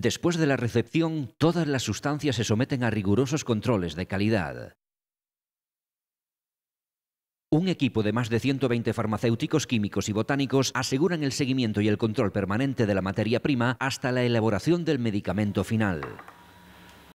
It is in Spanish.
Después de la recepción, todas las sustancias se someten a rigurosos controles de calidad. Un equipo de más de 120 farmacéuticos, químicos y botánicos aseguran el seguimiento y el control permanente de la materia prima hasta la elaboración del medicamento final.